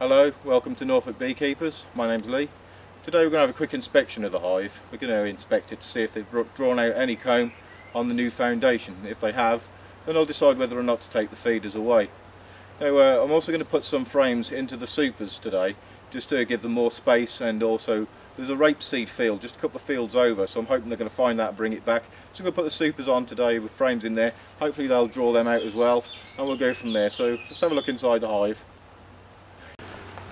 Hello, welcome to Norfolk Beekeepers. My name's Lee. Today we're going to have a quick inspection of the hive. We're going to inspect it to see if they've drawn out any comb on the new foundation. If they have, then I'll decide whether or not to take the feeders away. Now uh, I'm also going to put some frames into the supers today just to give them more space and also there's a rapeseed field just a couple of fields over so I'm hoping they're going to find that and bring it back. So I'm going to put the supers on today with frames in there. Hopefully they'll draw them out as well and we'll go from there. So let's have a look inside the hive.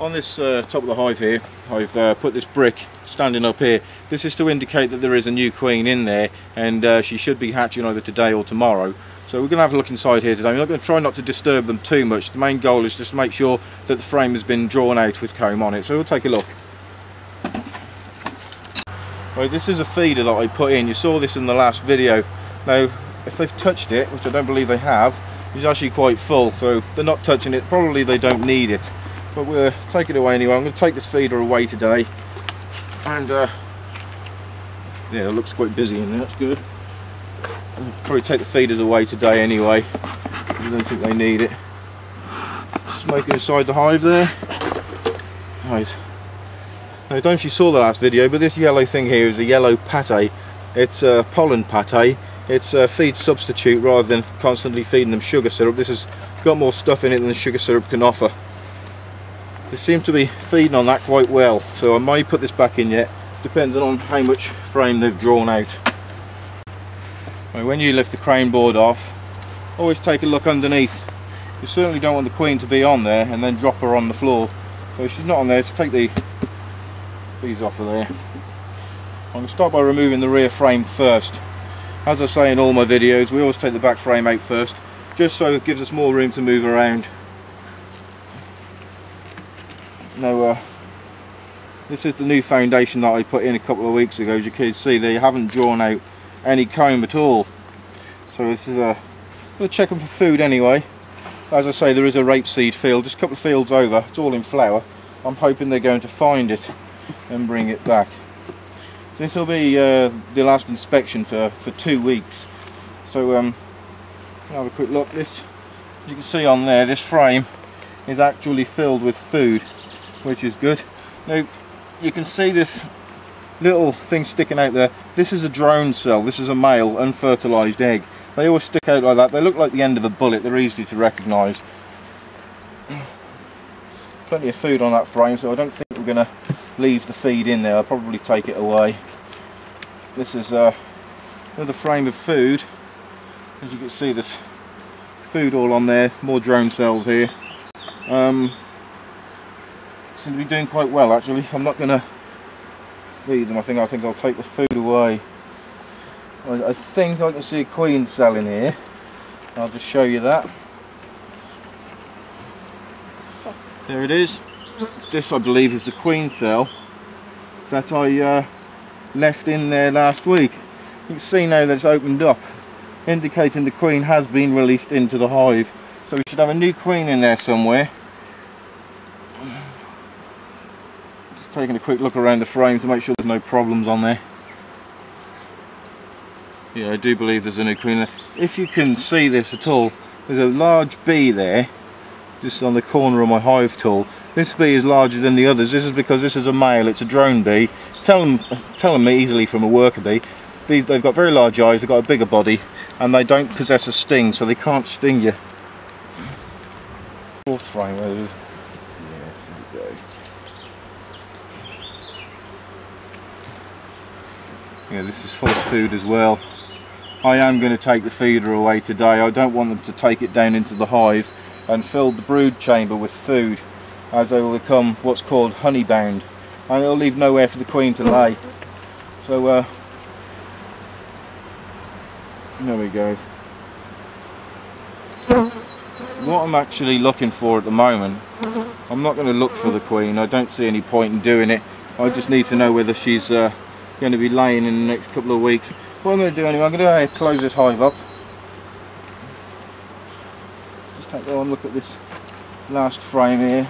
On this uh, top of the hive here, I've uh, put this brick standing up here. This is to indicate that there is a new queen in there and uh, she should be hatching either today or tomorrow. So we're going to have a look inside here today. We're not going to try not to disturb them too much. The main goal is just to make sure that the frame has been drawn out with comb on it. So we'll take a look. Right, this is a feeder that I put in. You saw this in the last video. Now, if they've touched it, which I don't believe they have, it's actually quite full. So they're not touching it. Probably they don't need it but we'll take it away anyway. I'm going to take this feeder away today and uh, yeah it looks quite busy in there, that's good. I'll probably take the feeders away today anyway I don't think they need it. Smoking inside the hive there. Right. Now I don't know if you saw the last video but this yellow thing here is a yellow pate. It's a pollen pate. It's a feed substitute rather than constantly feeding them sugar syrup. This has got more stuff in it than sugar syrup can offer they seem to be feeding on that quite well so I might put this back in yet. Depending on how much frame they've drawn out. When you lift the crown board off always take a look underneath. You certainly don't want the queen to be on there and then drop her on the floor. So she's not on there just take the these off of there. I'm going to start by removing the rear frame first. As I say in all my videos we always take the back frame out first just so it gives us more room to move around now uh, this is the new foundation that I put in a couple of weeks ago. As you can see they haven't drawn out any comb at all. So this is a we're checking for food anyway. As I say there is a rapeseed field just a couple of fields over. It's all in flower. I'm hoping they're going to find it and bring it back. This will be uh, the last inspection for for two weeks. So um have a quick look. This you can see on there this frame is actually filled with food which is good. Now you can see this little thing sticking out there. This is a drone cell. This is a male unfertilized egg. They always stick out like that. They look like the end of a bullet. They're easy to recognize. Plenty of food on that frame so I don't think we're going to leave the feed in there. I'll probably take it away. This is uh, another frame of food. As you can see there's food all on there. More drone cells here. Um, seem to be doing quite well actually. I'm not going to feed them. I think I think I'll take the food away. I think I can see a queen cell in here. I'll just show you that. There it is. This I believe is the queen cell that I uh, left in there last week. You can see now that it's opened up indicating the queen has been released into the hive. So we should have a new queen in there somewhere. Taking a quick look around the frame to make sure there's no problems on there. Yeah, I do believe there's a new queen there. If you can see this at all, there's a large bee there, just on the corner of my hive tool. This bee is larger than the others. This is because this is a male, it's a drone bee. Tell them, tell them easily from a worker bee. These, they've got very large eyes, they've got a bigger body, and they don't possess a sting, so they can't sting you. Fourth frame, where is yeah this is full of food as well. I am going to take the feeder away today. I don't want them to take it down into the hive and fill the brood chamber with food as they will become what's called honey bound. And it'll leave nowhere for the queen to lay. So uh, there we go. What I'm actually looking for at the moment I'm not going to look for the queen. I don't see any point in doing it. I just need to know whether she's uh, going to be laying in the next couple of weeks. What I'm going to do anyway, I'm going to uh, close this hive up. Just take one look at this last frame here.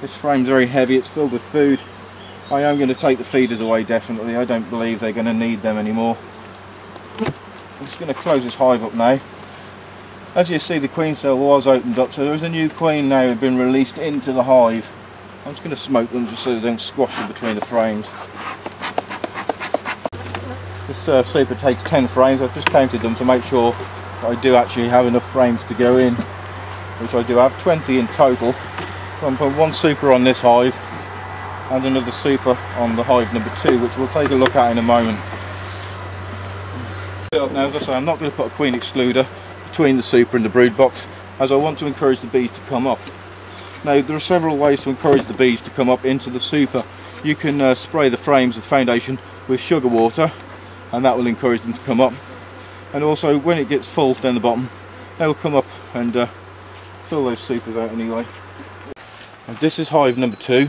This frame's very heavy, it's filled with food. I am going to take the feeders away definitely, I don't believe they're going to need them anymore. I'm just going to close this hive up now. As you see the queen cell was opened up so there is a new queen now been released into the hive. I'm just going to smoke them just so they don't squash in between the frames. This uh, super takes 10 frames, I've just counted them to make sure I do actually have enough frames to go in, which I do have 20 in total. So I'm putting one super on this hive and another super on the hive number two, which we'll take a look at in a moment. Now, as I say, I'm not going to put a queen excluder between the super and the brood box, as I want to encourage the bees to come up. Now, there are several ways to encourage the bees to come up into the super. You can uh, spray the frames of foundation with sugar water, and that will encourage them to come up. And also, when it gets full down the bottom, they'll come up and uh, fill those supers out anyway. And this is hive number two.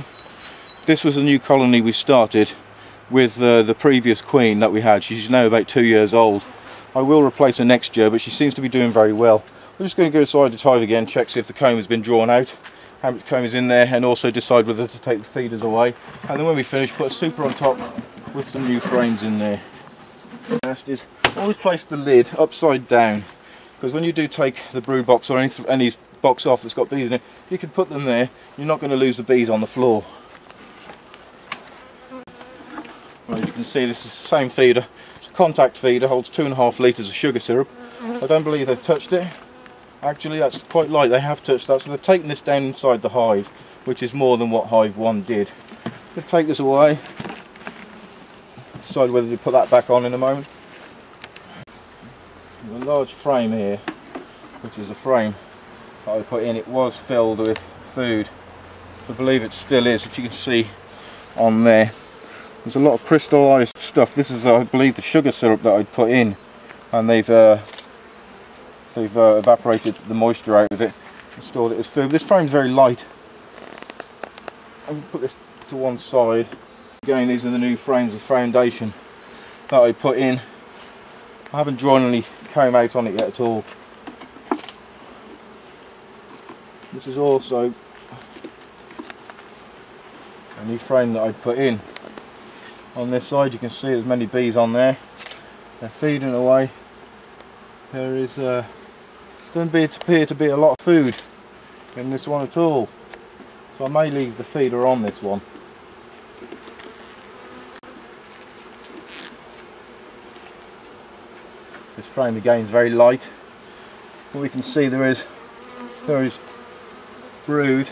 This was a new colony we started with uh, the previous queen that we had. She's now about two years old. I will replace her next year, but she seems to be doing very well. I'm just going to go inside the hive again, check see if the comb has been drawn out, how much comb is in there, and also decide whether to take the feeders away. And then when we finish, put a super on top with some new frames in there. Next is always place the lid upside down, because when you do take the brood box or any, any box off that's got bees in it, you can put them there, you're not going to lose the bees on the floor. Well, as you can see, this is the same feeder. It's a contact feeder, holds two and a half litres of sugar syrup. I don't believe they've touched it. Actually, that's quite light. They have touched that, so they've taken this down inside the hive, which is more than what Hive 1 did. We'll take this away. Decide whether to put that back on in a moment. A large frame here, which is a frame that I put in. It was filled with food. I believe it still is, if you can see on there. There's a lot of crystallized stuff. This is, I believe, the sugar syrup that I'd put in, and they've uh, they've uh, evaporated the moisture out of it and stored it as food. This frame's very light. I'm going to put this to one side. Again, these are the new frames of foundation that I put in. I haven't drawn any comb out on it yet at all. This is also a new frame that I put in. On this side you can see there's many bees on there. They're feeding away. There is uh, doesn't appear to be a lot of food in this one at all. So I may leave the feeder on this one this frame again is very light we can see there is there is brood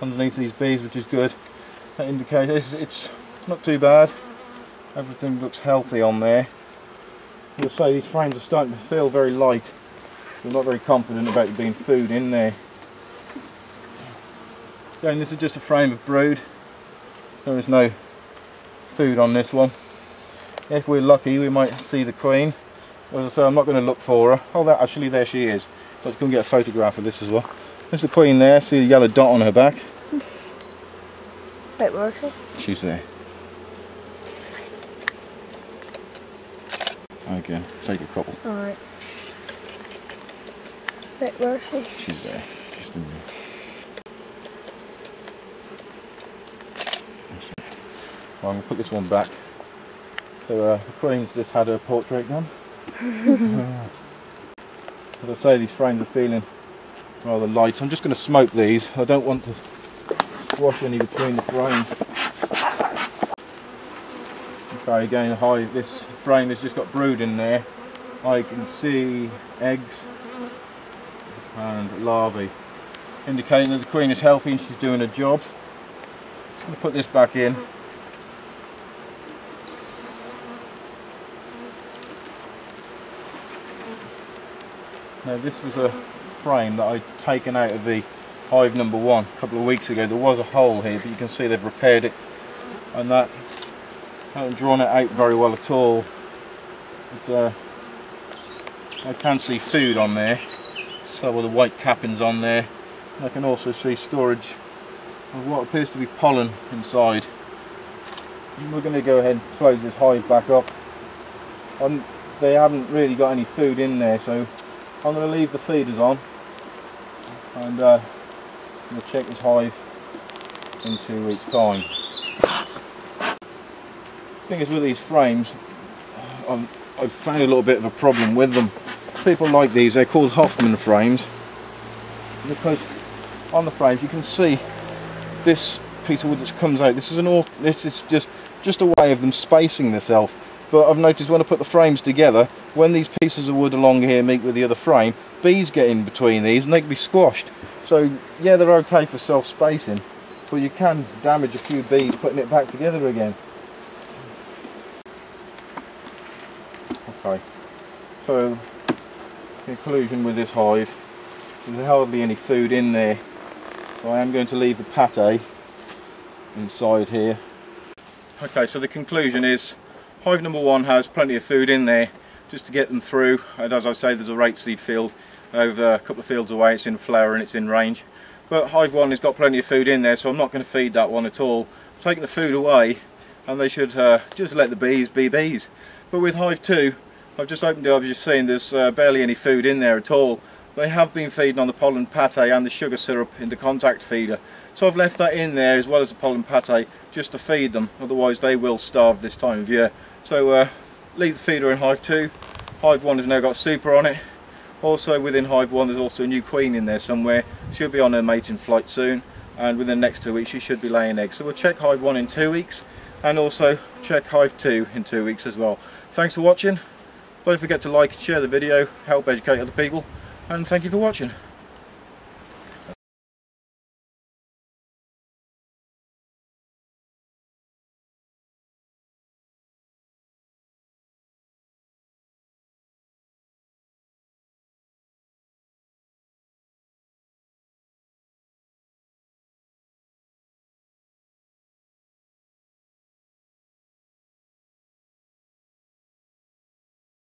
underneath these bees which is good that indicates it's, not too bad. Everything looks healthy on there. You'll say these frames are starting to feel very light. I'm not very confident about there being food in there. Again, this is just a frame of brood. There is no food on this one. If we're lucky, we might see the queen. As I say, I'm not going to look for her. Oh, that actually, there she is. Let's go and get a photograph of this as well. There's the queen there. See the yellow dot on her back. Wait, where is she? She's there. Okay, take a couple. Alright. Wait, where is she? She's there. Just in there. Well, I'm going to put this one back. So uh, the Queen's just had her portrait done. As I say, these frames are feeling rather light. I'm just going to smoke these. I don't want to squash any between the frames. Okay, again, high, this frame has just got brood in there. I can see eggs and larvae, indicating that the queen is healthy and she's doing a job. I'm going to put this back in. Now this was a frame that I'd taken out of the hive number one a couple of weeks ago. There was a hole here, but you can see they've repaired it, and that haven't drawn it out very well at all. But, uh, I can see food on there, some of the white cappings on there. I can also see storage of what appears to be pollen inside. And we're going to go ahead and close this hive back up. They haven't really got any food in there, so I'm going to leave the feeders on and uh, we'll check this hive in two weeks time. The thing is with these frames, I'm, I've found a little bit of a problem with them. people like these, they're called Hoffman frames because on the frames you can see this piece of wood that comes out. This is an. This is just just a way of them spacing themselves. But I've noticed when I put the frames together, when these pieces of wood along here meet with the other frame, bees get in between these and they can be squashed. So yeah, they're okay for self-spacing, but you can damage a few bees putting it back together again. Okay, so conclusion with this hive, there's hardly any food in there, so I am going to leave the pate inside here. Okay, so the conclusion is hive number one has plenty of food in there just to get them through, and as I say there's a rapeseed field over a couple of fields away, it's in flower and it's in range. But hive one has got plenty of food in there, so I'm not going to feed that one at all. I'm taking the food away and they should uh, just let the bees be bees. But with hive two, I've just opened it up, as you've seen, there's uh, barely any food in there at all. They have been feeding on the pollen pate and the sugar syrup in the contact feeder. So I've left that in there as well as the pollen pate just to feed them, otherwise they will starve this time of year. So uh, leave the feeder in hive 2. Hive 1 has now got super on it. Also within hive 1 there's also a new queen in there somewhere. She'll be on her mating flight soon and within the next two weeks she should be laying eggs. So we'll check hive 1 in two weeks and also check hive 2 in two weeks as well. Thanks for watching. Don't forget to like and share the video, help educate other people, and thank you for watching.